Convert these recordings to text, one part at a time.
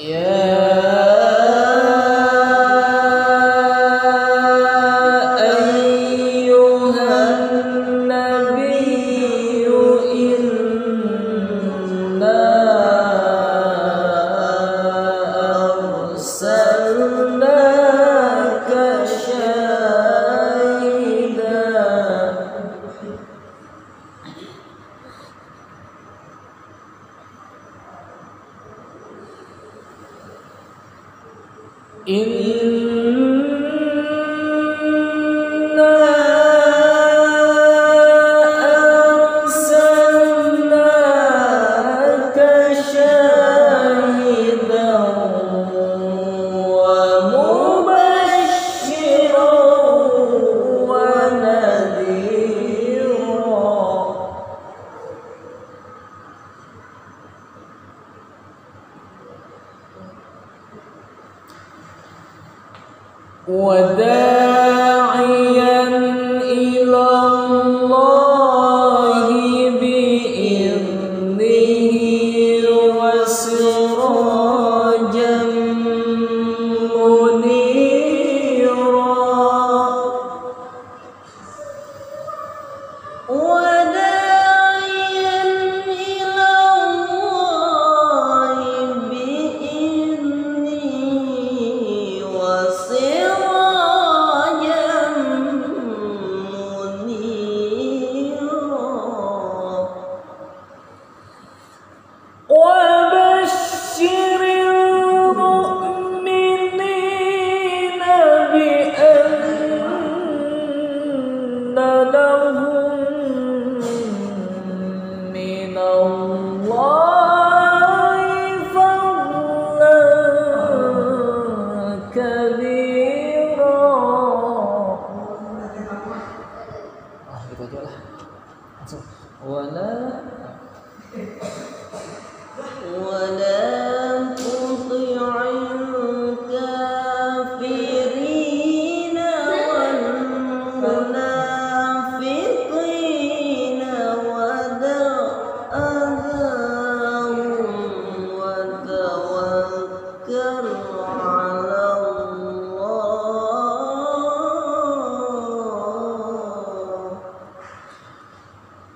Yeah. in 我的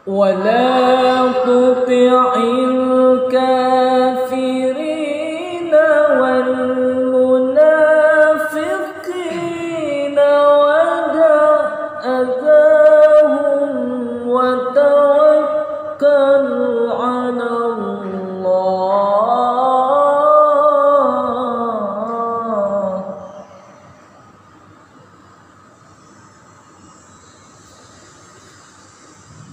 ولا تطع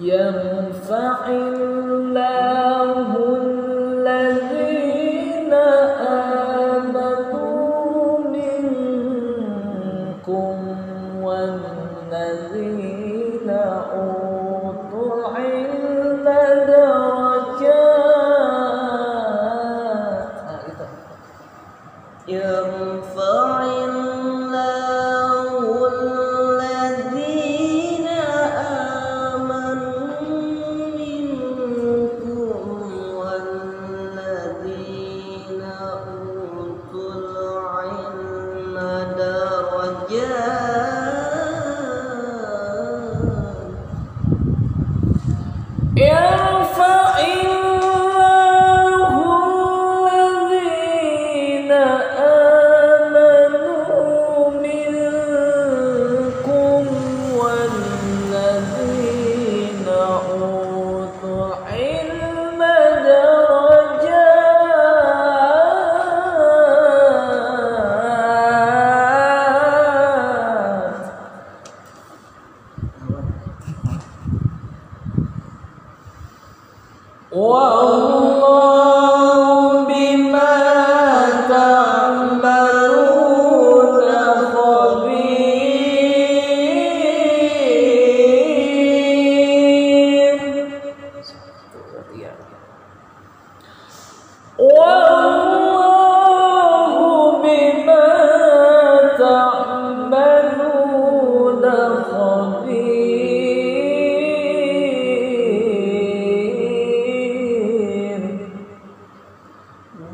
يرفع الذين آمنوا منكم والذين أوتوا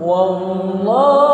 والله